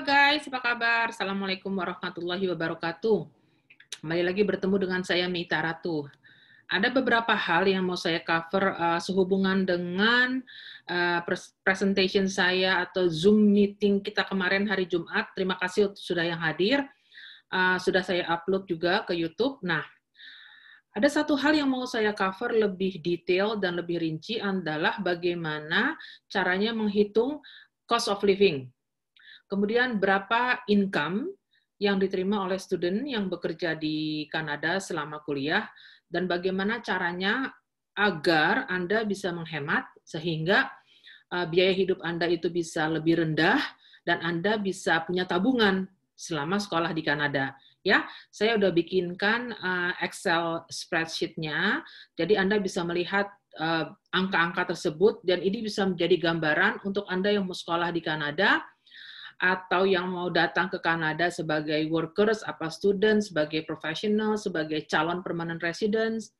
Halo guys, apa kabar? Assalamualaikum warahmatullahi wabarakatuh. Kembali lagi bertemu dengan saya Mita Ratu. Ada beberapa hal yang mau saya cover uh, sehubungan dengan uh, presentation saya atau Zoom meeting kita kemarin hari Jumat. Terima kasih sudah yang hadir. Uh, sudah saya upload juga ke YouTube. Nah, ada satu hal yang mau saya cover lebih detail dan lebih rinci adalah bagaimana caranya menghitung cost of living Kemudian berapa income yang diterima oleh student yang bekerja di Kanada selama kuliah dan bagaimana caranya agar Anda bisa menghemat sehingga uh, biaya hidup Anda itu bisa lebih rendah dan Anda bisa punya tabungan selama sekolah di Kanada. Ya, saya udah bikinkan uh, Excel spreadsheet-nya, jadi Anda bisa melihat uh, angka-angka tersebut dan ini bisa menjadi gambaran untuk Anda yang mau sekolah di Kanada atau yang mau datang ke Kanada sebagai workers, apa student, sebagai professional, sebagai calon permanent residents.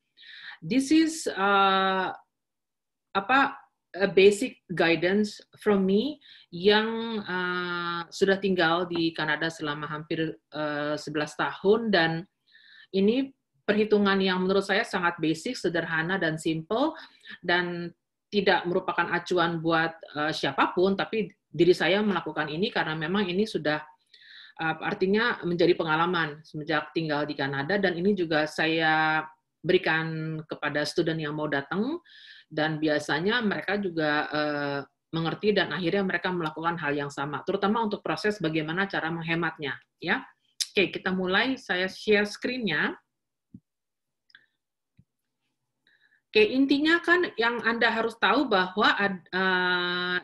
This is uh, apa a basic guidance from me yang uh, sudah tinggal di Kanada selama hampir uh, 11 tahun dan ini perhitungan yang menurut saya sangat basic, sederhana dan simple dan tidak merupakan acuan buat uh, siapa pun tapi diri saya melakukan ini karena memang ini sudah artinya menjadi pengalaman semenjak tinggal di Kanada dan ini juga saya berikan kepada student yang mau datang dan biasanya mereka juga uh, mengerti dan akhirnya mereka melakukan hal yang sama terutama untuk proses bagaimana cara menghematnya ya. Oke kita mulai. Saya share screen-nya. Oke, intinya kan yang Anda harus tahu bahwa uh,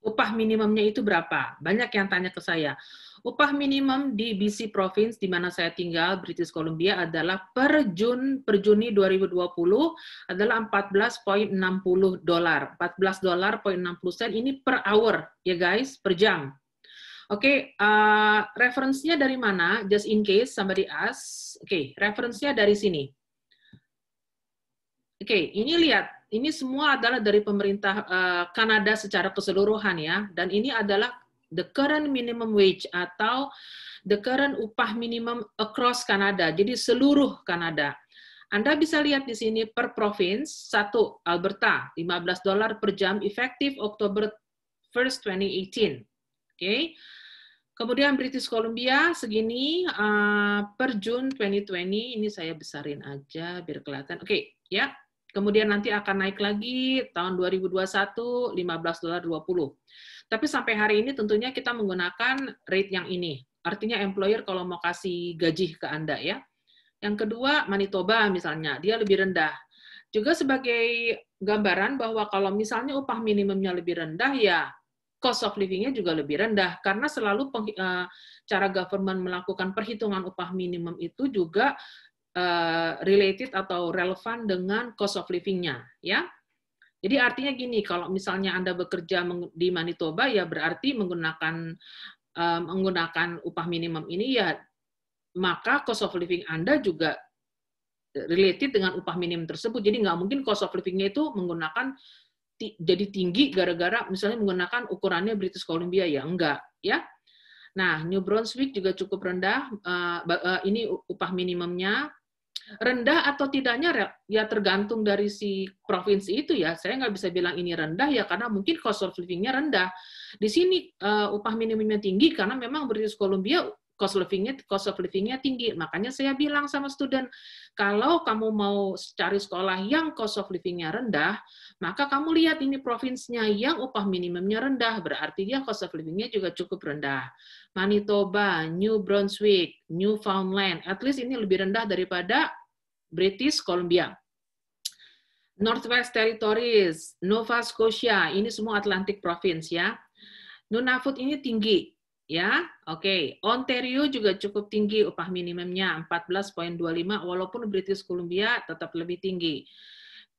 upah minimumnya itu berapa? Banyak yang tanya ke saya. Upah minimum di BC Province di mana saya tinggal, British Columbia adalah per Jun per Juni 2020 adalah 14.60 dolar. 14 dolar 60 sen ini per hour ya guys, per jam. Oke, okay, uh, referensinya dari mana? Just in case somebody ask. Oke, okay, referensinya dari sini. Oke, okay, ini lihat ini semua adalah dari pemerintah uh, Kanada secara keseluruhan ya, dan ini adalah the current minimum wage atau the current upah minimum across Kanada, jadi seluruh Kanada. Anda bisa lihat di sini per province, satu Alberta, 15 dolar per jam efektif Oktober 1st 2018. Oke. Okay. Kemudian British Columbia segini uh, per June 2020, ini saya besarin aja biar kelihatan. Oke, okay, ya. Kemudian nanti akan naik lagi tahun 2021 15 dolar 20. Tapi sampai hari ini tentunya kita menggunakan rate yang ini. Artinya employer kalau mau kasih gaji ke Anda ya. Yang kedua Manitoba misalnya, dia lebih rendah. Juga sebagai gambaran bahwa kalau misalnya upah minimumnya lebih rendah ya cost of living-nya juga lebih rendah karena selalu eh, cara government melakukan perhitungan upah minimum itu juga uh, related atau relevan dengan cost of living-nya, ya. Jadi artinya gini, kalau misalnya Anda bekerja di Manitoba, ya berarti menggunakan uh, menggunakan upah minimum ini ya maka cost of living Anda juga related dengan upah minimum tersebut. Jadi nggak mungkin cost of living-nya itu menggunakan jadi tinggi gara-gara misalnya menggunakan ukurannya British Columbia ya enggak ya. Nah, New Brunswick juga cukup rendah. Uh, ini upah minimumnya rendah atau tidaknya ya tergantung dari si provinsi itu ya. Saya nggak bisa bilang ini rendah ya karena mungkin cost of living-nya rendah. Di sini uh, upah minimumnya tinggi karena memang British Columbia cost living-nya cost of living-nya tinggi. Makanya saya bilang sama student, kalau kamu mau cari sekolah yang cost of living-nya rendah, maka kamu lihat ini provinsinya yang upah minimumnya rendah, berarti dia cost of living-nya juga cukup rendah. Manitoba, New Brunswick, Newfoundland, at least ini lebih rendah daripada British Columbia. Northwest Territories, Nova Scotia, ini semua Atlantic Province ya. Nunavut ini tinggi, ya. Oke, okay. Ontario juga cukup tinggi upah minimumnya 14.25 walaupun British Columbia tetap lebih tinggi.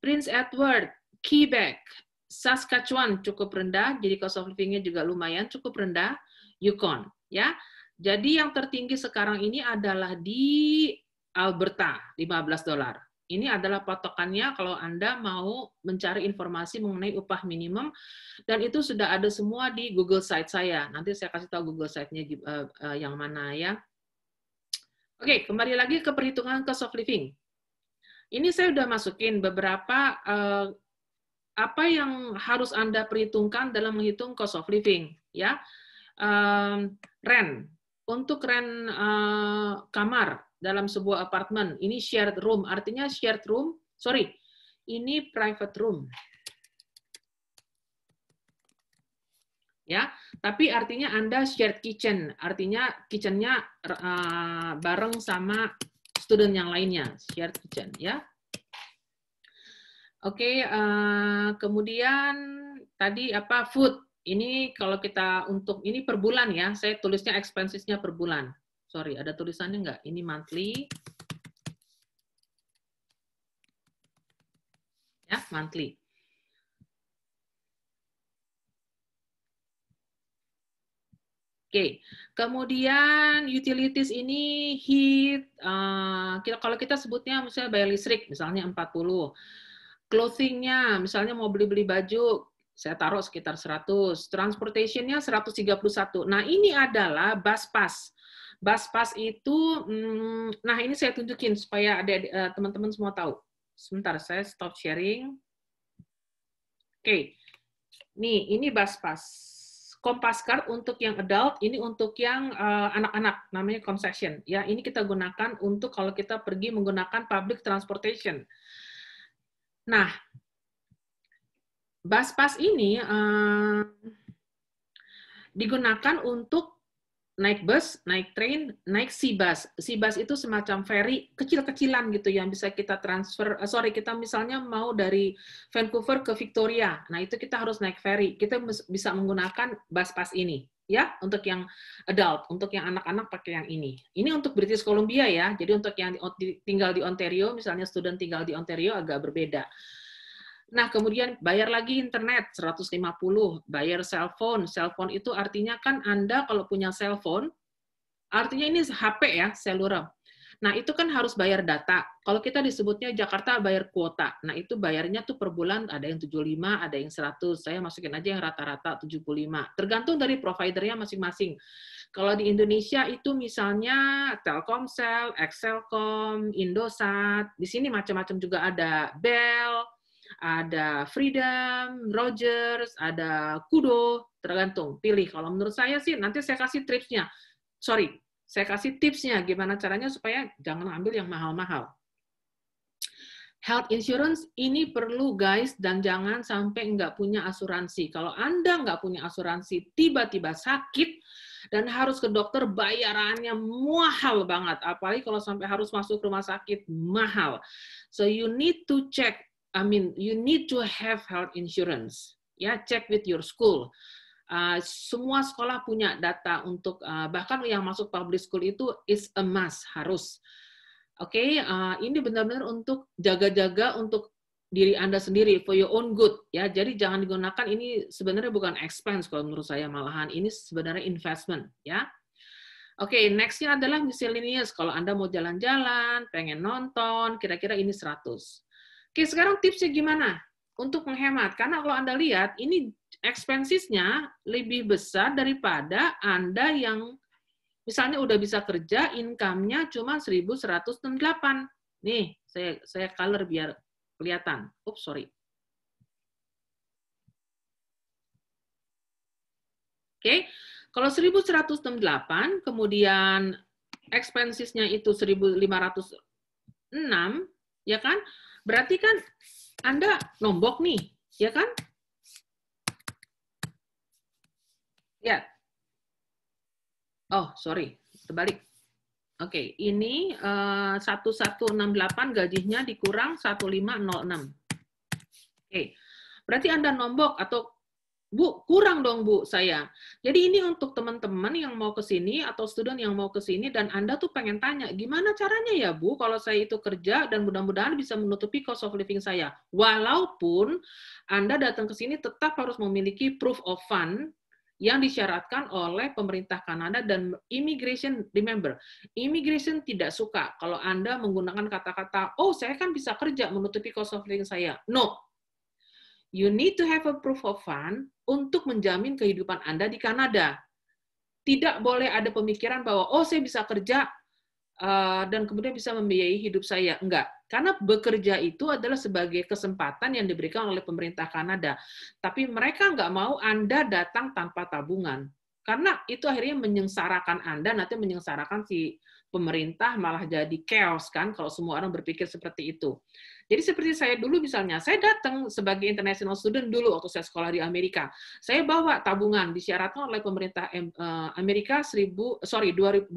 Prince Edward, Quebec, Saskatchewan cukup rendah, jadi cost of living-nya juga lumayan cukup rendah. Yukon, ya. Jadi yang tertinggi sekarang ini adalah di Alberta 15 dolar Ini adalah patokannya kalau Anda mau mencari informasi mengenai upah minimum dan itu sudah ada semua di Google Site saya. Nanti saya kasih tahu Google Site-nya uh, uh, yang mana ya. Oke, kembali lagi ke perhitungan cost of living. Ini saya sudah masukin beberapa uh, apa yang harus Anda perhitungkan dalam menghitung cost of living, ya. Rent. Untuk rent kamar, dalam sebuah apartemen. Ini shared room, artinya shared room, sorry, ini private room. Ya, tapi artinya Anda shared kitchen, artinya kitchennya uh, bareng sama student yang lainnya, shared kitchen, ya. Oke, okay, uh, kemudian tadi apa food? Ini kalau kita untuk ini per bulan ya, saya tulisnya expensesnya per bulan sorry, ada tulisannya nggak? Ini monthly. Ya, monthly. Oke, okay. kemudian utilities ini heat, uh, kita, kalau kita sebutnya misalnya bayar listrik, misalnya 40. Clothingnya, misalnya mau beli-beli baju, saya taruh sekitar 100. Transportationnya 131. Nah, ini adalah bus pass. Bas-pas itu, hmm, nah ini saya tunjukin supaya ada eh, teman-teman semua tahu. Sebentar, saya stop sharing. Oke, okay. nih ini bas-pas. Kompas card untuk yang adult, ini untuk yang eh, anak-anak, uh, namanya concession. Ya, ini kita gunakan untuk kalau kita pergi menggunakan public transportation. Nah, bus-pass ini uh, digunakan untuk naik bus, naik train, naik sea bus. Sea bus itu semacam ferry kecil-kecilan gitu yang bisa kita transfer. Uh, sorry, kita misalnya mau dari Vancouver ke Victoria. Nah, itu kita harus naik ferry. Kita bisa menggunakan bus pass ini ya untuk yang adult, untuk yang anak-anak pakai yang ini. Ini untuk British Columbia ya. Jadi untuk yang tinggal di Ontario, misalnya student tinggal di Ontario agak berbeda. Nah, kemudian bayar lagi internet 150, bayar cellphone. Cellphone itu artinya kan Anda kalau punya cellphone, artinya ini HP ya, seluler. Nah, itu kan harus bayar data. Kalau kita disebutnya Jakarta bayar kuota. Nah, itu bayarnya tuh per bulan ada yang 75, ada yang 100. Saya masukin aja yang rata-rata 75. Tergantung dari providernya masing-masing. Kalau di Indonesia itu misalnya Telkomsel, Excelcom, Indosat, di sini macam-macam juga ada Bell, ada Freedom, Rogers, ada Kudo, tergantung, pilih. Kalau menurut saya sih, nanti saya kasih tipsnya. Sorry, saya kasih tipsnya gimana caranya supaya jangan ambil yang mahal-mahal. Health insurance ini perlu guys dan jangan sampai nggak punya asuransi. Kalau Anda nggak punya asuransi, tiba-tiba sakit dan harus ke dokter bayarannya mahal banget. Apalagi kalau sampai harus masuk rumah sakit mahal. So you need to check I mean, you need to have health insurance. Ya, check with your school. Uh, semua sekolah punya data untuk uh, bahkan yang masuk public school itu is a must harus. Oke, okay? uh, ini benar-benar untuk jaga-jaga untuk diri Anda sendiri for your own good ya. Jadi jangan digunakan ini sebenarnya bukan expense kalau menurut saya malahan ini sebenarnya investment ya. Oke, okay, nextnya adalah miscellaneous. Kalau Anda mau jalan-jalan, pengen nonton, kira-kira ini 100. Oke, sekarang tipsnya gimana untuk menghemat? Karena kalau Anda lihat, ini expensesnya lebih besar daripada Anda yang misalnya udah bisa kerja, income-nya cuma 1108. Nih, saya saya color biar kelihatan. Oops, sorry. Oke, kalau 1168, kemudian expensesnya itu 1506, ya kan? Berarti kan Anda nombok nih, ya kan? Ya. Oh, sorry, terbalik. Oke, okay, ini uh, eh, 1168 gajinya dikurang 1506. Oke. Okay. Berarti Anda nombok atau Bu, kurang dong Bu saya. Jadi ini untuk teman-teman yang mau ke sini atau student yang mau ke sini dan Anda tuh pengen tanya, gimana caranya ya Bu kalau saya itu kerja dan mudah-mudahan bisa menutupi cost of living saya. Walaupun Anda datang ke sini tetap harus memiliki proof of fund yang disyaratkan oleh pemerintah Kanada dan immigration remember immigration tidak suka kalau Anda menggunakan kata-kata oh saya kan bisa kerja menutupi cost of living saya no you need to have a proof of fund untuk menjamin kehidupan Anda di Kanada tidak boleh ada pemikiran bahwa oh saya bisa kerja uh, dan kemudian bisa membiayai hidup saya enggak karena bekerja itu adalah sebagai kesempatan yang diberikan oleh pemerintah Kanada. Tapi mereka nggak mau Anda datang tanpa tabungan. Karena itu akhirnya menyengsarakan Anda, nanti menyengsarakan si pemerintah malah jadi chaos kan kalau semua orang berpikir seperti itu. Jadi seperti saya dulu misalnya, saya datang sebagai international student dulu waktu saya sekolah di Amerika. Saya bawa tabungan disyaratkan oleh pemerintah eh, Amerika 1000 sorry 25.000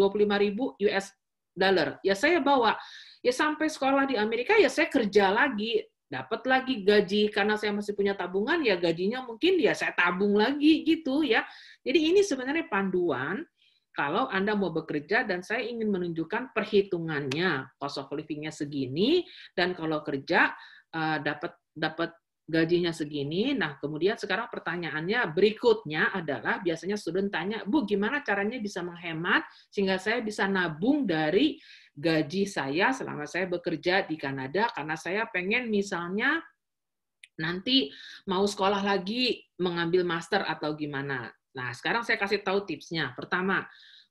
US dollar. Ya saya bawa ya sampai sekolah di Amerika ya saya kerja lagi dapat lagi gaji karena saya masih punya tabungan ya gajinya mungkin ya saya tabung lagi gitu ya jadi ini sebenarnya panduan kalau Anda mau bekerja dan saya ingin menunjukkan perhitungannya cost of living-nya segini dan kalau kerja uh, dapat dapat gajinya segini. Nah, kemudian sekarang pertanyaannya berikutnya adalah biasanya student tanya, "Bu, gimana caranya bisa menghemat sehingga saya bisa nabung dari gaji saya selama saya bekerja di Kanada karena saya pengen misalnya nanti mau sekolah lagi mengambil master atau gimana." Nah, sekarang saya kasih tahu tipsnya. Pertama,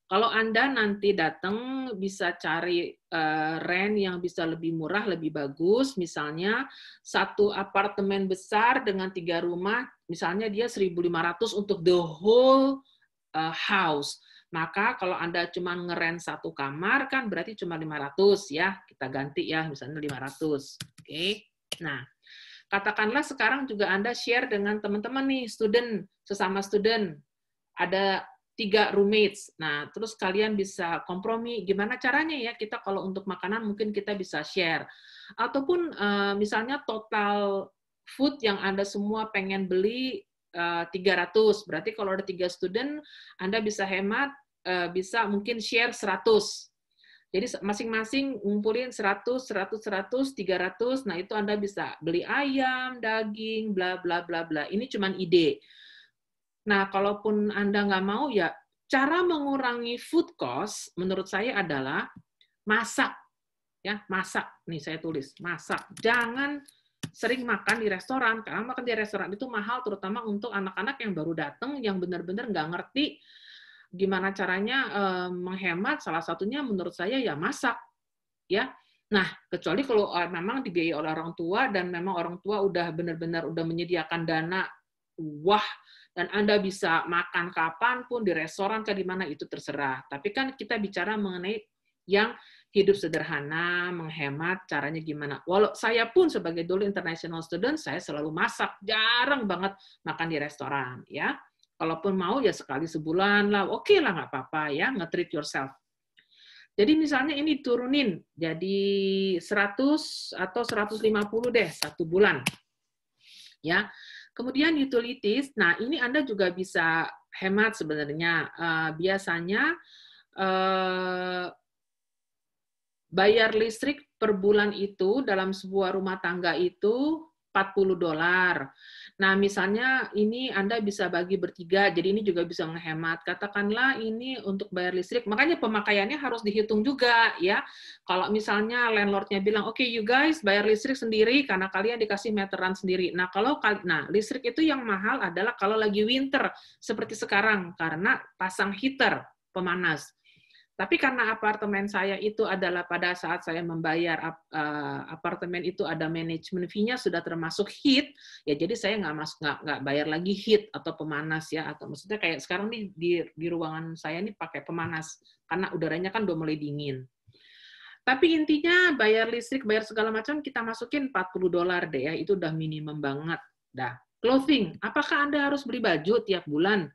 kalau Anda nanti datang bisa cari uh, rent yang bisa lebih murah, lebih bagus, misalnya satu apartemen besar dengan tiga rumah, misalnya dia 1.500 untuk the whole uh, house. Maka kalau Anda cuma ngeren satu kamar kan berarti cuma 500 ya. Kita ganti ya misalnya 500. Oke. Okay. Nah, katakanlah sekarang juga Anda share dengan teman-teman nih, student, sesama student. Ada tiga roommates. Nah, terus kalian bisa kompromi gimana caranya ya kita kalau untuk makanan mungkin kita bisa share. Ataupun uh, misalnya total food yang Anda semua pengen beli uh, eh, 300. Berarti kalau ada tiga student, Anda bisa hemat uh, bisa mungkin share 100. Jadi masing-masing ngumpulin 100, 100, 100, 300. Nah, itu Anda bisa beli ayam, daging, bla bla bla bla. Ini cuma ide. Nah, kalaupun Anda nggak mau, ya cara mengurangi food cost menurut saya adalah masak. Ya, masak. Nih saya tulis, masak. Jangan sering makan di restoran, karena makan di restoran itu mahal, terutama untuk anak-anak yang baru datang, yang benar-benar nggak ngerti gimana caranya eh, menghemat. Salah satunya menurut saya ya masak. Ya, Nah, kecuali kalau eh, memang dibiayai oleh orang tua dan memang orang tua udah benar-benar udah menyediakan dana wah dan Anda bisa makan kapan pun di restoran ke di mana itu terserah. Tapi kan kita bicara mengenai yang hidup sederhana, menghemat, caranya gimana. Walau saya pun sebagai dulu international student, saya selalu masak, jarang banget makan di restoran, ya. Kalaupun mau ya sekali sebulan lah, oke okay lah nggak apa-apa ya, nge-treat yourself. Jadi misalnya ini turunin jadi 100 atau 150 deh satu bulan. Ya. Kemudian utilities, nah ini Anda juga bisa hemat sebenarnya. Uh, biasanya uh, bayar listrik per bulan itu dalam sebuah rumah tangga itu 40 dolar. Nah, misalnya ini Anda bisa bagi bertiga, jadi ini juga bisa menghemat. Katakanlah ini untuk bayar listrik, makanya pemakaiannya harus dihitung juga ya. Kalau misalnya landlordnya bilang, oke okay, you guys bayar listrik sendiri karena kalian dikasih meteran sendiri. Nah, kalau nah listrik itu yang mahal adalah kalau lagi winter seperti sekarang karena pasang heater pemanas. Tapi karena apartemen saya itu adalah pada saat saya membayar uh, apartemen itu ada manajemen fee-nya sudah termasuk heat, ya jadi saya nggak masuk nggak nggak bayar lagi heat atau pemanas ya atau maksudnya kayak sekarang nih di di ruangan saya ini pakai pemanas karena udaranya kan udah mulai dingin. Tapi intinya bayar listrik, bayar segala macam kita masukin 40 dolar deh ya, itu udah minimum banget. Dah. Clothing, apakah Anda harus beli baju tiap bulan?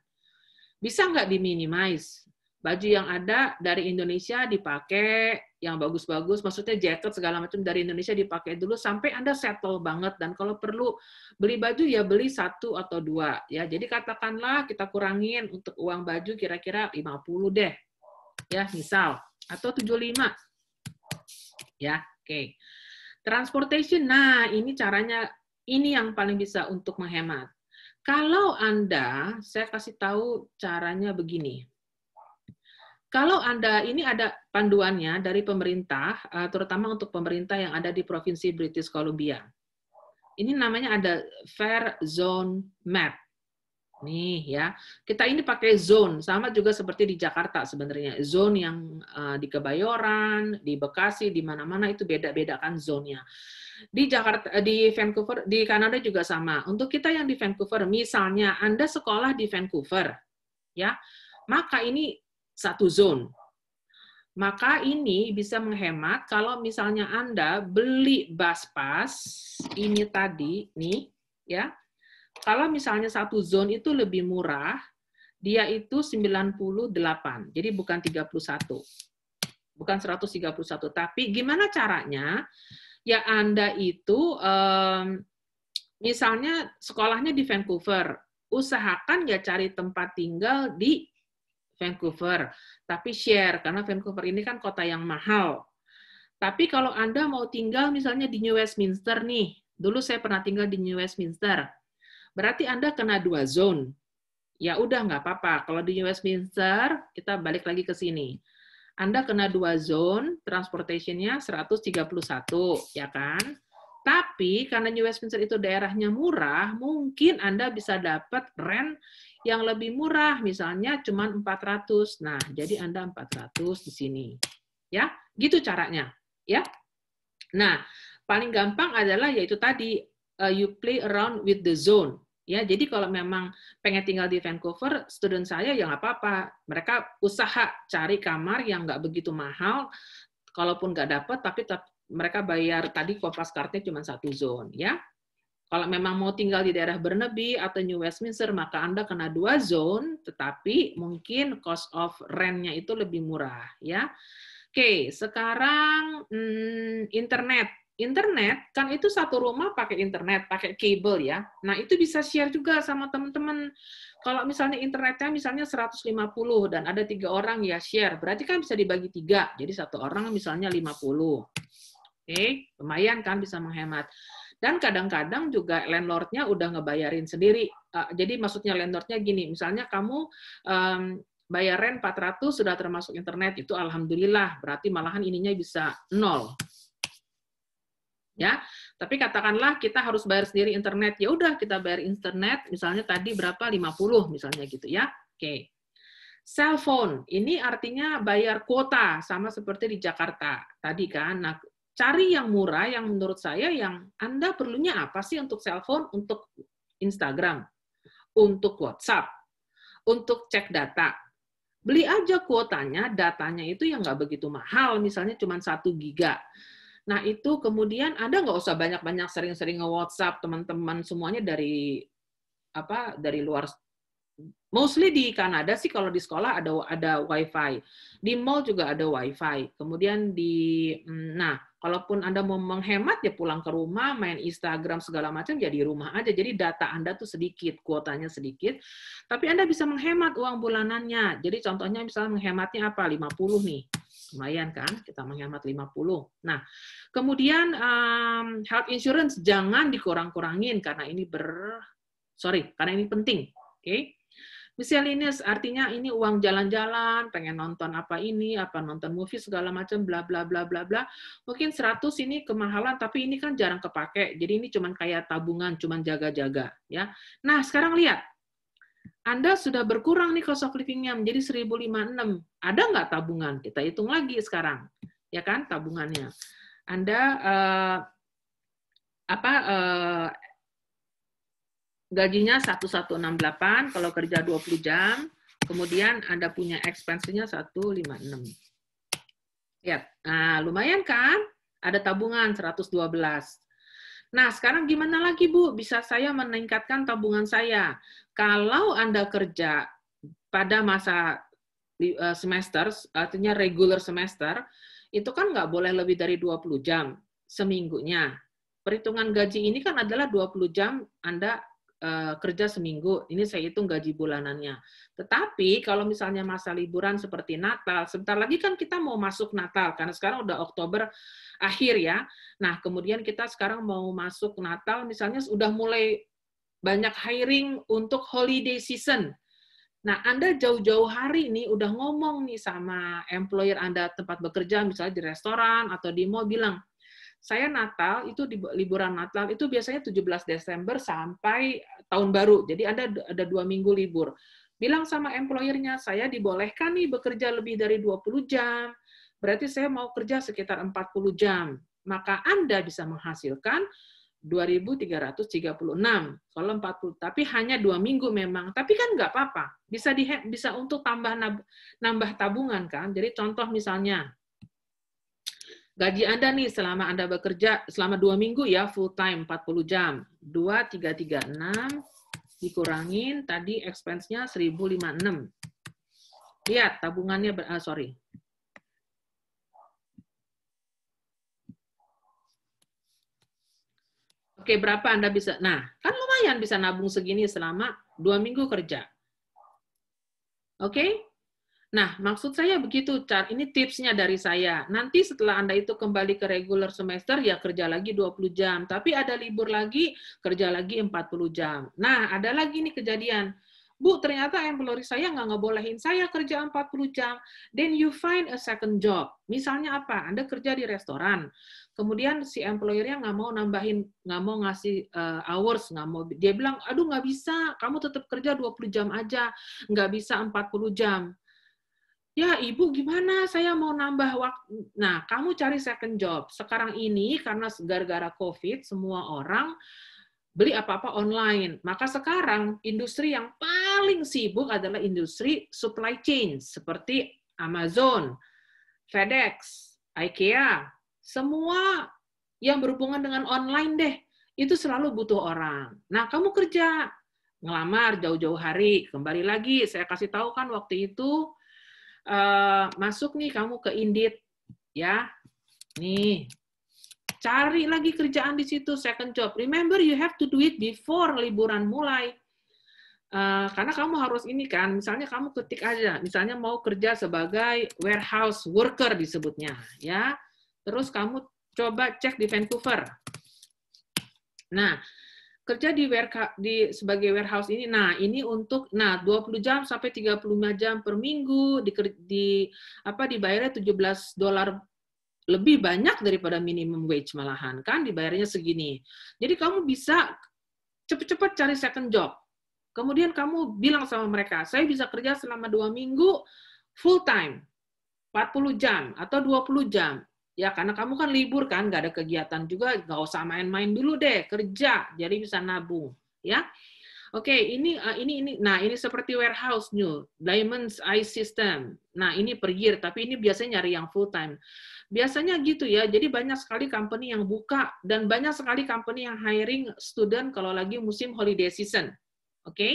Bisa nggak diminimize? Baju yang ada dari Indonesia dipakai yang bagus-bagus, maksudnya jaket segala macam dari Indonesia dipakai dulu sampai Anda settle banget dan kalau perlu beli baju ya beli satu atau dua ya. Jadi katakanlah kita kurangin untuk uang baju kira-kira 50 deh. Ya, misal atau 75. Ya, oke. Okay. Transportation. Nah, ini caranya ini yang paling bisa untuk menghemat. Kalau Anda, saya kasih tahu caranya begini. Kalau Anda ini ada panduannya dari pemerintah, eh, terutama untuk pemerintah yang ada di Provinsi British Columbia. Ini namanya ada Fair Zone Map. Nih ya, kita ini pakai zone, sama juga seperti di Jakarta sebenarnya. Zone yang uh, di Kebayoran, di Bekasi, di mana-mana itu beda-beda kan zonnya. Di Jakarta, di Vancouver, di Kanada juga sama. Untuk kita yang di Vancouver, misalnya Anda sekolah di Vancouver, ya, maka ini satu zone. Maka ini bisa menghemat kalau misalnya Anda beli bus pass ini tadi nih ya. Kalau misalnya satu zone itu lebih murah, dia itu 98. Jadi bukan 31. Bukan 131, tapi gimana caranya? Ya Anda itu um, misalnya sekolahnya di Vancouver, usahakan ya cari tempat tinggal di Vancouver, tapi share karena Vancouver ini kan kota yang mahal. Tapi kalau Anda mau tinggal misalnya di New Westminster nih, dulu saya pernah tinggal di New Westminster, berarti Anda kena dua zone. Ya udah nggak apa-apa. Kalau di New Westminster, kita balik lagi ke sini. Anda kena dua zone, transportation-nya 131, ya kan? Tapi karena New Westminster itu daerahnya murah, mungkin Anda bisa dapat rent yang lebih murah, misalnya cuma 400. Nah, jadi Anda 400 di sini. Ya, gitu caranya. Ya. Nah, paling gampang adalah yaitu tadi uh, you play around with the zone. Ya, jadi kalau memang pengen tinggal di Vancouver, student saya ya nggak apa-apa. Mereka usaha cari kamar yang nggak begitu mahal. Kalaupun nggak dapat, tapi mereka bayar tadi kopas kartnya cuma satu zone, ya. Kalau memang mau tinggal di daerah Burnaby atau New Westminster, maka Anda kena dua zone, tetapi mungkin cost of rent-nya itu lebih murah. ya. Oke, sekarang hmm, internet. Internet kan itu satu rumah pakai internet, pakai kabel ya. Nah itu bisa share juga sama teman-teman. Kalau misalnya internetnya misalnya 150 dan ada tiga orang ya share, berarti kan bisa dibagi tiga. Jadi satu orang misalnya 50. Oke, lumayan kan bisa menghemat. Dan kadang-kadang juga landlordnya udah ngebayarin sendiri. Uh, jadi maksudnya landlordnya gini, misalnya kamu um, bayar rent 400 sudah termasuk internet, itu alhamdulillah, berarti malahan ininya bisa nol. Ya, tapi katakanlah kita harus bayar sendiri internet, ya udah kita bayar internet, misalnya tadi berapa 50 misalnya gitu ya. Oke. Cellphone ini artinya bayar kuota sama seperti di Jakarta tadi kan. Nah, cari yang murah yang menurut saya yang Anda perlunya apa sih untuk cellphone, untuk Instagram, untuk WhatsApp, untuk cek data. Beli aja kuotanya, datanya itu yang nggak begitu mahal, misalnya cuma satu giga. Nah itu kemudian Anda nggak usah banyak-banyak sering-sering nge-WhatsApp teman-teman semuanya dari apa dari luar mostly di Kanada sih kalau di sekolah ada ada wifi di mall juga ada wifi kemudian di mm, nah kalaupun anda mau menghemat ya pulang ke rumah main Instagram segala macam ya di rumah aja. Jadi data anda tuh sedikit kuotanya sedikit. Tapi anda bisa menghemat uang bulanannya. Jadi contohnya misalnya menghematnya apa? 50 nih. Lumayan kan? Kita menghemat 50 nah kemudian um, health insurance jangan dikurang-kurangin karena ini ber sorry karena ini penting. Oke? okay? Miscellaneous artinya ini uang jalan-jalan, pengen nonton apa ini, apa nonton movie segala macam bla bla bla bla bla. Mungkin 100 ini kemahalan tapi ini kan jarang kepake. Jadi ini cuman kayak tabungan, cuman jaga-jaga ya. Nah, sekarang lihat. Anda sudah berkurang nih cost of living-nya menjadi 1056. Ada nggak tabungan? Kita hitung lagi sekarang. Ya kan tabungannya. Anda uh, apa uh, gajinya 1168 kalau kerja 20 jam, kemudian Anda punya expense-nya 156. Ya, nah, lumayan kan? Ada tabungan 112. Nah, sekarang gimana lagi, Bu? Bisa saya meningkatkan tabungan saya? Kalau Anda kerja pada masa eh, semester, artinya regular semester, itu kan nggak boleh lebih dari 20 jam seminggunya. Perhitungan gaji ini kan adalah 20 jam Anda uh, kerja seminggu, ini saya hitung gaji bulanannya. Tetapi kalau misalnya masa liburan seperti Natal, sebentar lagi kan kita mau masuk Natal, karena sekarang udah Oktober akhir ya. Nah, kemudian kita sekarang mau masuk Natal, misalnya sudah mulai banyak hiring untuk holiday season. Nah, Anda jauh-jauh hari ini udah ngomong nih sama employer Anda tempat bekerja, misalnya di restoran atau di mall, bilang, saya Natal, itu di liburan Natal, itu biasanya 17 Desember sampai tahun baru. Jadi Anda ada dua minggu libur. Bilang sama employernya, saya dibolehkan nih bekerja lebih dari 20 jam, berarti saya mau kerja sekitar 40 jam. Maka Anda bisa menghasilkan 2.336 kalau 40 tapi hanya dua minggu memang tapi kan nggak apa-apa bisa di bisa untuk tambah nambah tabungan kan jadi contoh misalnya gaji anda nih selama anda bekerja selama dua minggu ya full time 40 jam 2336 dikurangin tadi expense-nya 1056 lihat tabungannya uh, sorry Oke, berapa Anda bisa? Nah, kan lumayan bisa nabung segini selama dua minggu kerja. Oke? Nah, maksud saya begitu, Char. Ini tipsnya dari saya. Nanti setelah Anda itu kembali ke regular semester, ya kerja lagi 20 jam. Tapi ada libur lagi, kerja lagi 40 jam. Nah, ada lagi nih kejadian Bu, ternyata employer saya nggak ngebolehin saya kerja 40 jam. Then you find a second job. Misalnya apa? Anda kerja di restoran. Kemudian si employernya nggak mau nambahin, nggak mau ngasih uh, hours, nggak mau. Dia bilang, aduh nggak bisa, kamu tetap kerja 20 jam aja, nggak bisa 40 jam. Ya, ibu gimana? Saya mau nambah waktu. Nah, kamu cari second job. Sekarang ini karena gara-gara COVID, semua orang beli apa-apa online. Maka sekarang industri yang paling sibuk adalah industri supply chain seperti Amazon, FedEx, IKEA, semua yang berhubungan dengan online deh, itu selalu butuh orang. Nah, kamu kerja, ngelamar jauh-jauh hari, kembali lagi, saya kasih tahu kan waktu itu, uh, masuk nih kamu ke Indit, ya, nih, Cari lagi kerjaan di situ, second job. Remember, you have to do it before liburan mulai. Uh, karena kamu harus ini kan, misalnya kamu ketik aja, misalnya mau kerja sebagai warehouse worker disebutnya, ya. Terus kamu coba cek di Vancouver. Nah, kerja di, di sebagai warehouse ini, nah ini untuk, nah 20 jam sampai 35 jam per minggu, di, di apa dibayarnya 17 dolar lebih banyak daripada minimum wage malahan kan dibayarnya segini. Jadi kamu bisa cepat-cepat cari second job. Kemudian kamu bilang sama mereka, saya bisa kerja selama dua minggu full time, 40 jam atau 20 jam. Ya karena kamu kan libur kan, nggak ada kegiatan juga, nggak usah main-main dulu deh, kerja, jadi bisa nabung. Ya, Oke, okay, ini uh, ini ini nah ini seperti warehouse new Diamonds Eye System. Nah, ini per year tapi ini biasanya nyari yang full time. Biasanya gitu ya, jadi banyak sekali company yang buka dan banyak sekali company yang hiring student kalau lagi musim holiday season. Oke? Okay?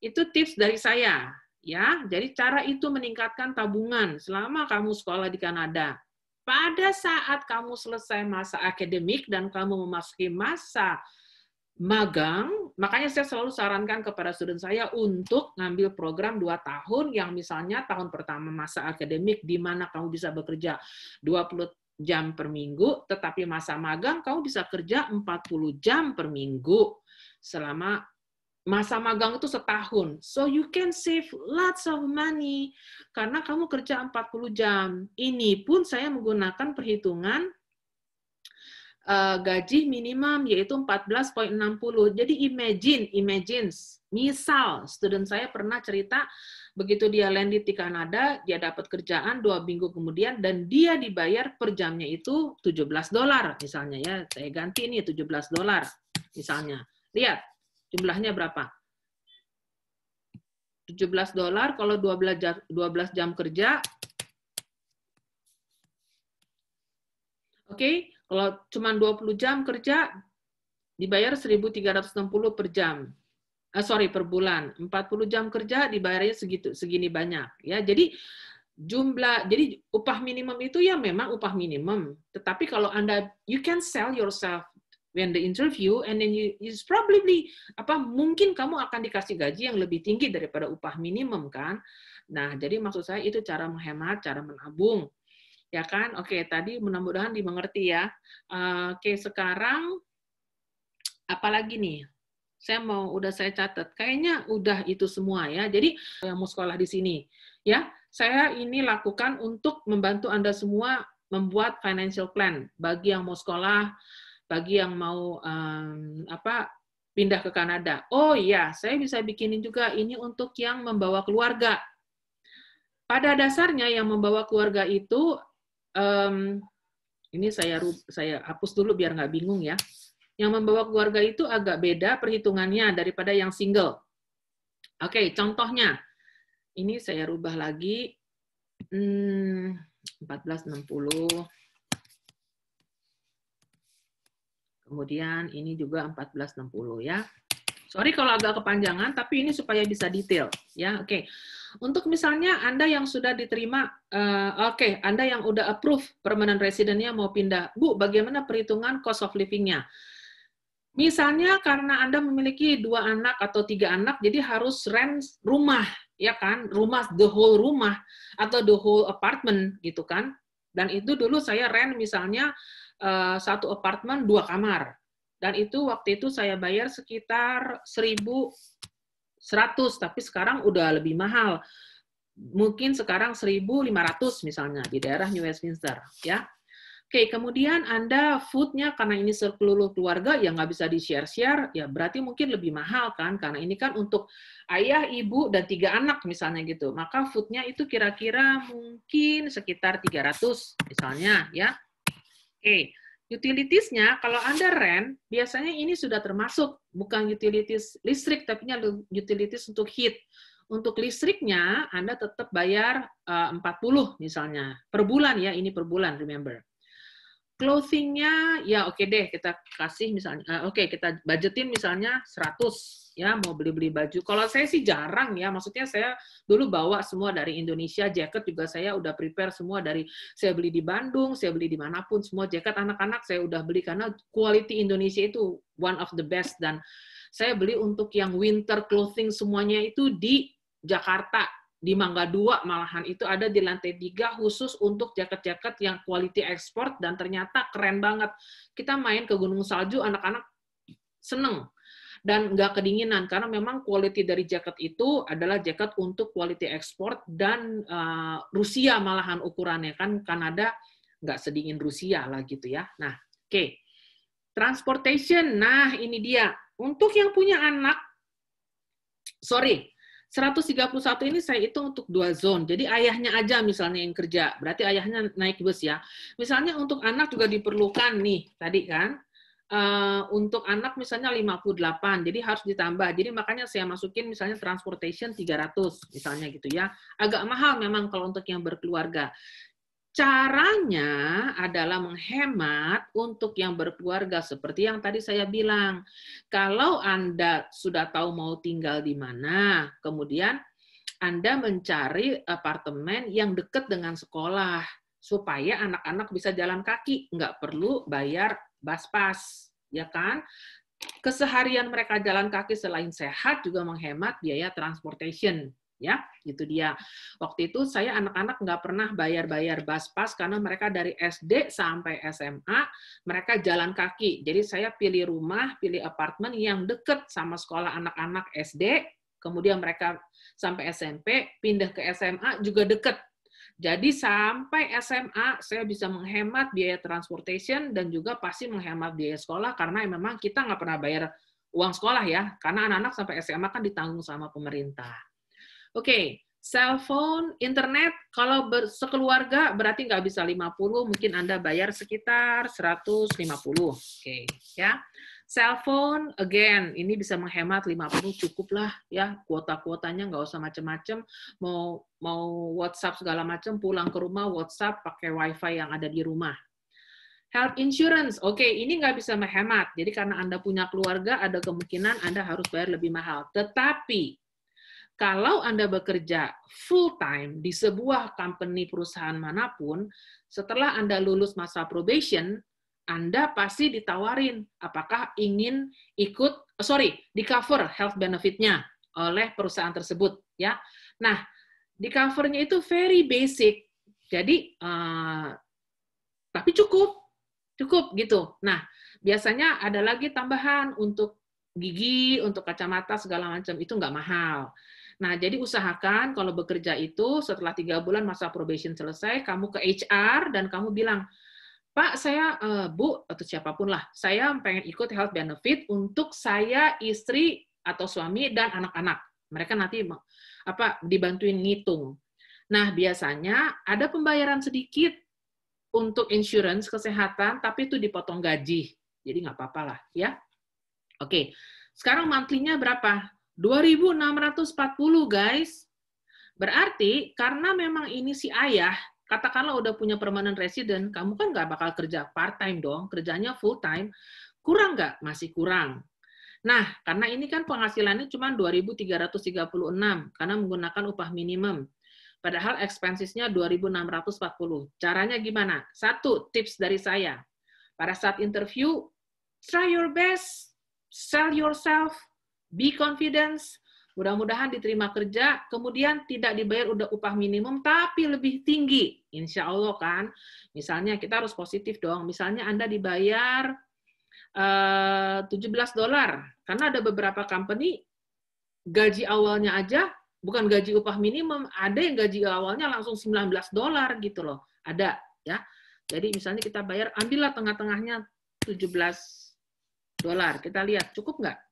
Itu tips dari saya ya. Jadi cara itu meningkatkan tabungan selama kamu sekolah di Kanada. Pada saat kamu selesai masa akademik dan kamu memasuki masa magang, makanya saya selalu sarankan kepada student saya untuk ngambil program 2 tahun yang misalnya tahun pertama masa akademik di mana kamu bisa bekerja 20 jam per minggu, tetapi masa magang kamu bisa kerja 40 jam per minggu selama masa magang itu setahun. So you can save lots of money karena kamu kerja 40 jam. Ini pun saya menggunakan perhitungan uh, gaji minimum yaitu 14.60. Jadi imagine, imagine, misal student saya pernah cerita begitu dia landed di Kanada, dia dapat kerjaan dua minggu kemudian dan dia dibayar per jamnya itu 17 dolar misalnya ya. Saya ganti ini 17 dolar misalnya. Lihat jumlahnya berapa? 17 dolar kalau 12 jam, 12 jam kerja Oke, okay? Kalau cuma 20 jam kerja, dibayar 1.360 per jam. Uh, sorry, per bulan. 40 jam kerja dibayarnya segitu segini banyak. Ya, jadi jumlah jadi upah minimum itu ya memang upah minimum. Tetapi kalau Anda you can sell yourself when the interview and then you is probably apa mungkin kamu akan dikasih gaji yang lebih tinggi daripada upah minimum kan. Nah, jadi maksud saya itu cara menghemat, cara menabung ya kan? Oke, tadi mudah-mudahan dimengerti ya. Oke, sekarang apalagi nih? Saya mau udah saya catat. Kayaknya udah itu semua ya. Jadi yang mau sekolah di sini ya, saya ini lakukan untuk membantu Anda semua membuat financial plan bagi yang mau sekolah, bagi yang mau um, apa pindah ke Kanada. Oh iya, saya bisa bikinin juga ini untuk yang membawa keluarga. Pada dasarnya yang membawa keluarga itu um, ini saya saya hapus dulu biar nggak bingung ya. Yang membawa keluarga itu agak beda perhitungannya daripada yang single. Oke, contohnya. Ini saya rubah lagi. Hmm, 1460. Kemudian ini juga 1460 ya. Sorry kalau agak kepanjangan, tapi ini supaya bisa detail. ya. Oke, untuk misalnya Anda yang sudah diterima, uh, oke, okay, Anda yang udah approve permanent residentnya mau pindah, Bu, bagaimana perhitungan cost of living-nya? Misalnya karena Anda memiliki dua anak atau tiga anak, jadi harus rent rumah, ya kan? Rumah, the whole rumah, atau the whole apartment, gitu kan? Dan itu dulu saya rent misalnya uh, satu apartemen dua kamar. Dan itu waktu itu saya bayar sekitar 1.100, tapi sekarang udah lebih mahal. Mungkin sekarang 1.500 misalnya di daerah New Westminster, ya. Oke, kemudian Anda foodnya karena ini seluruh keluarga yang nggak bisa di-share-share, ya berarti mungkin lebih mahal kan, karena ini kan untuk ayah, ibu, dan tiga anak misalnya gitu. Maka foodnya itu kira-kira mungkin sekitar 300 misalnya ya. Oke, utilitiesnya kalau Anda rent, biasanya ini sudah termasuk, bukan utilities listrik, tapi utilities untuk heat. Untuk listriknya, Anda tetap bayar eh, uh, 40 misalnya, per bulan ya, ini per bulan, remember clothingnya ya oke okay deh kita kasih misalnya uh, oke okay, kita budgetin misalnya 100 ya mau beli-beli baju. Kalau saya sih jarang ya, maksudnya saya dulu bawa semua dari Indonesia, jaket juga saya udah prepare semua dari saya beli di Bandung, saya beli di mana pun, semua jaket anak-anak saya udah beli karena quality Indonesia itu one of the best dan saya beli untuk yang winter clothing semuanya itu di Jakarta di Mangga 2 malahan itu ada di lantai 3 khusus untuk jaket-jaket yang quality export dan ternyata keren banget. Kita main ke Gunung Salju, anak-anak seneng dan nggak kedinginan karena memang quality dari jaket itu adalah jaket untuk quality export dan uh, Rusia malahan ukurannya kan Kanada nggak sedingin Rusia lah gitu ya. Nah, oke. Okay. Transportation, nah ini dia. Untuk yang punya anak, sorry, 131 ini saya hitung untuk dua zone. Jadi ayahnya aja misalnya yang kerja, berarti ayahnya naik bus ya. Misalnya untuk anak juga diperlukan nih, tadi kan, uh, untuk anak misalnya 58, jadi harus ditambah. Jadi makanya saya masukin misalnya transportation 300 misalnya gitu ya. Agak mahal memang kalau untuk yang berkeluarga. Caranya adalah menghemat untuk yang berkeluarga seperti yang tadi saya bilang. Kalau Anda sudah tahu mau tinggal di mana, kemudian Anda mencari apartemen yang dekat dengan sekolah supaya anak-anak bisa jalan kaki, nggak perlu bayar bus pass, ya kan? Keseharian mereka jalan kaki selain sehat juga menghemat biaya transportation ya. Itu dia. Waktu itu saya anak-anak nggak pernah bayar-bayar bus pass karena mereka dari SD sampai SMA mereka jalan kaki. Jadi saya pilih rumah pilih apartemen yang deket sama sekolah anak-anak SD kemudian mereka sampai SMP pindah ke SMA juga deket jadi sampai SMA saya bisa menghemat biaya transportation dan juga pasti menghemat biaya sekolah karena memang kita nggak pernah bayar uang sekolah ya karena anak-anak sampai SMA kan ditanggung sama pemerintah. Oke, okay, cellphone, internet, kalau sekeluarga berarti nggak bisa 50, mungkin Anda bayar sekitar 150. Oke, okay, ya. Cellphone, again, ini bisa menghemat 50 cukup lah ya. Kuota-kuotanya nggak usah macam-macam. Mau mau WhatsApp segala macam, pulang ke rumah WhatsApp pakai WiFi yang ada di rumah. Health insurance, oke, okay, ini nggak bisa menghemat. Jadi karena Anda punya keluarga, ada kemungkinan Anda harus bayar lebih mahal. Tetapi kalau Anda bekerja full time di sebuah company perusahaan mana pun, setelah Anda lulus masa probation, Anda pasti ditawarin apakah ingin ikut, oh sorry, di cover health benefit-nya oleh perusahaan tersebut, ya. Nah, di covernya itu very basic, jadi uh, tapi cukup, cukup gitu. Nah, biasanya ada lagi tambahan untuk gigi, untuk kacamata segala macam itu nggak mahal. Nah, jadi usahakan kalau bekerja itu setelah tiga bulan masa probation selesai, kamu ke HR dan kamu bilang, Pak, saya uh, Bu atau siapa pun lah, saya pengen ikut health benefit untuk saya, istri atau suami dan anak-anak. Mereka nanti apa dibantuin ngitung. Nah, biasanya ada pembayaran sedikit untuk insurance kesehatan, tapi itu dipotong gaji. Jadi nggak apa-apa lah, ya. Oke, sekarang monthly-nya berapa? 2.640 guys. Berarti karena memang ini si ayah, katakanlah udah punya permanent resident, kamu kan nggak bakal kerja part-time dong, kerjanya full-time. Kurang nggak? Masih kurang. Nah, karena ini kan penghasilannya cuma 2.336 karena menggunakan upah minimum. Padahal expensesnya 2.640. Caranya gimana? Satu, tips dari saya. Pada saat interview, try your best sell yourself, be confidence, mudah-mudahan diterima kerja, kemudian tidak dibayar udah upah minimum, tapi lebih tinggi. Insya Allah kan, misalnya kita harus positif dong, misalnya Anda dibayar uh, eh, 17 dolar, karena ada beberapa company, gaji awalnya aja, bukan gaji upah minimum, ada yang gaji awalnya langsung 19 dolar gitu loh, ada ya. Jadi misalnya kita bayar, ambillah tengah-tengahnya 17 dolar. Kita lihat cukup nggak?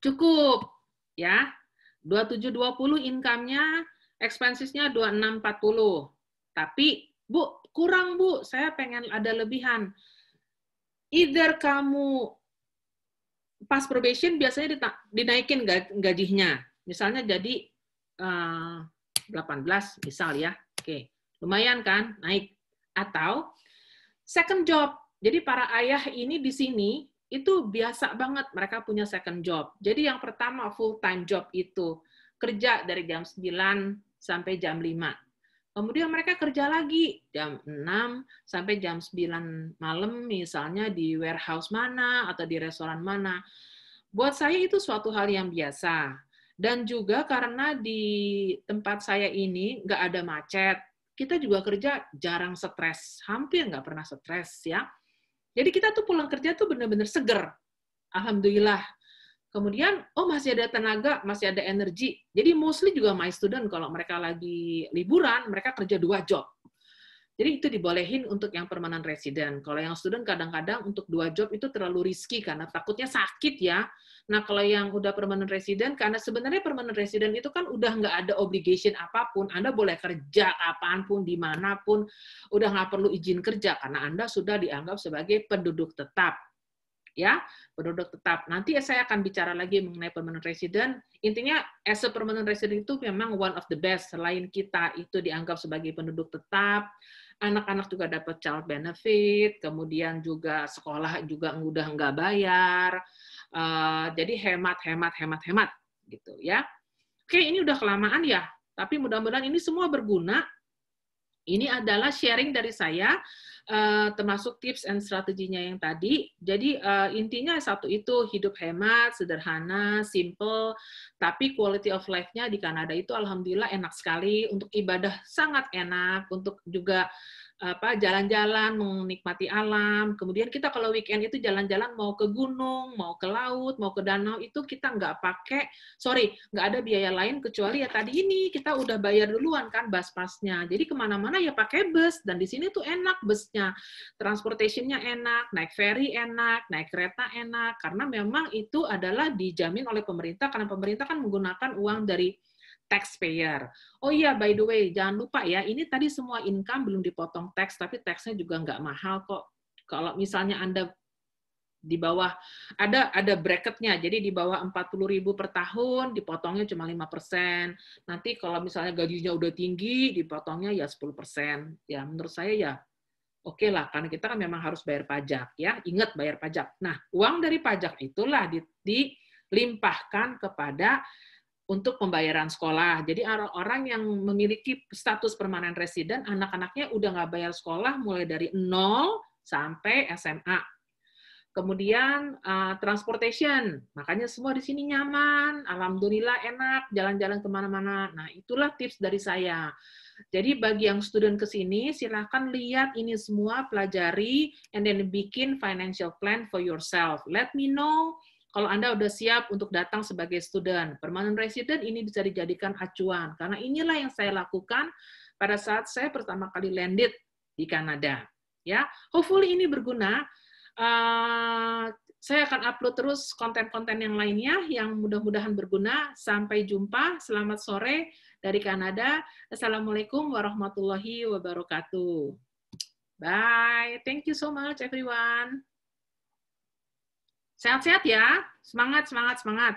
Cukup, ya. 2720 income-nya, expenses-nya 2640. Tapi, Bu, kurang Bu, saya pengen ada lebihan. Either kamu pas probation biasanya dinaikin gajinya. Misalnya jadi uh, eh, 18 misal ya. Oke, lumayan kan naik. Atau second job, jadi para ayah ini di sini itu biasa banget mereka punya second job. Jadi yang pertama full time job itu kerja dari jam 9 sampai jam 5. Kemudian mereka kerja lagi jam 6 sampai jam 9 malam misalnya di warehouse mana atau di restoran mana. Buat saya itu suatu hal yang biasa. Dan juga karena di tempat saya ini nggak ada macet, kita juga kerja jarang stres, hampir nggak pernah stres ya. Jadi kita tuh pulang kerja tuh benar-benar seger. Alhamdulillah. Kemudian, oh masih ada tenaga, masih ada energi. Jadi mostly juga my student kalau mereka lagi liburan, mereka kerja dua job. Jadi itu dibolehin untuk yang permanent resident. Kalau yang student kadang-kadang untuk dua job itu terlalu risky karena takutnya sakit ya. Nah kalau yang udah permanent resident, karena sebenarnya permanent resident itu kan udah nggak ada obligation apa pun. Anda boleh kerja kapan pun, di mana pun, udah nggak perlu izin kerja karena Anda sudah dianggap sebagai penduduk tetap ya penduduk tetap. Nanti saya akan bicara lagi mengenai permanent resident. Intinya as a permanent resident itu memang one of the best. Selain kita itu dianggap sebagai penduduk tetap, anak-anak juga dapat child benefit, kemudian juga sekolah juga udah nggak bayar, uh, jadi hemat, hemat, hemat, hemat, gitu ya. Oke, ini udah kelamaan ya, tapi mudah-mudahan ini semua berguna. Ini adalah sharing dari saya, uh, termasuk tips and strateginya yang tadi. Jadi uh, intinya satu itu hidup hemat, sederhana, simple, tapi quality of life-nya di Kanada itu alhamdulillah enak sekali. Untuk ibadah sangat enak, untuk juga apa jalan-jalan menikmati alam. Kemudian kita kalau weekend itu jalan-jalan mau ke gunung mau ke laut mau ke danau itu kita nggak pakai sorry nggak ada biaya lain kecuali ya tadi ini kita udah bayar duluan kan bus pasnya jadi ke mana-mana ya pakai bus dan di sini tuh enak busnya. Transportationnya enak naik ferry enak naik kereta enak karena memang itu adalah dijamin oleh pemerintah karena pemerintah kan menggunakan uang dari taxpayer. Oh iya, by the way, jangan lupa ya, ini tadi semua income belum dipotong tax, tapi taxnya juga nggak mahal kok. Kalau misalnya Anda di bawah ada ada bracketnya jadi di bawah 40.000 per tahun dipotongnya cuma lima persen nanti kalau misalnya gajinya udah tinggi dipotongnya ya 10 persen ya menurut saya ya oke okay lah karena kita kan memang harus bayar pajak ya ingat bayar pajak nah uang dari pajak itulah dilimpahkan kepada untuk pembayaran sekolah. Jadi orang yang memiliki status permanen residen, anak-anaknya udah nggak bayar sekolah mulai dari nol sampai SMA. Kemudian uh, transportation, makanya semua di sini nyaman, alhamdulillah enak, jalan-jalan ke mana-mana. Nah itulah tips dari saya. Jadi bagi yang student ke sini, silahkan lihat ini semua, pelajari, and then bikin financial plan for yourself. Let me know kalau Anda sudah siap untuk datang sebagai student. Permanent resident ini bisa dijadikan acuan, karena inilah yang saya lakukan pada saat saya pertama kali landed di Kanada. Ya, hopefully ini berguna uh, saya akan upload terus konten-konten yang lainnya yang mudah-mudahan berguna. Sampai jumpa. Selamat sore dari Kanada. Assalamualaikum warahmatullahi wabarakatuh. Bye. Thank you so much everyone. Sehat-sehat ya. Semangat, semangat, semangat.